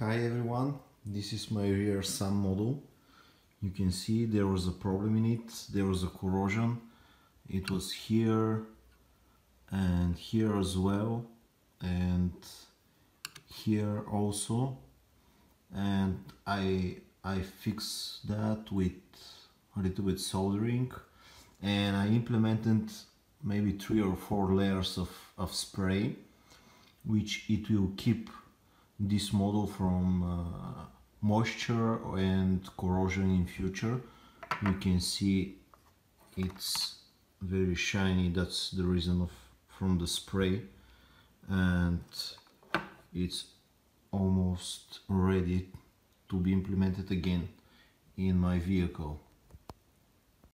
Hi everyone, this is my rear SAM model. You can see there was a problem in it, there was a corrosion. It was here and here as well and here also and I I fixed that with a little bit soldering and I implemented maybe three or four layers of, of spray which it will keep this model from uh, moisture and corrosion in future you can see it's very shiny. That's the reason of from the spray. And it's almost ready to be implemented again in my vehicle